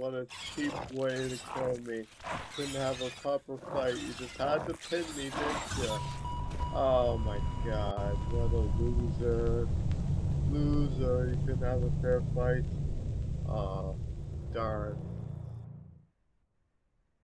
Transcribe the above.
what a cheap way to kill me. Couldn't have a proper fight. You just had to pin me, didn't you? Oh my god, what a loser. Loser, you couldn't have a fair fight. Uh.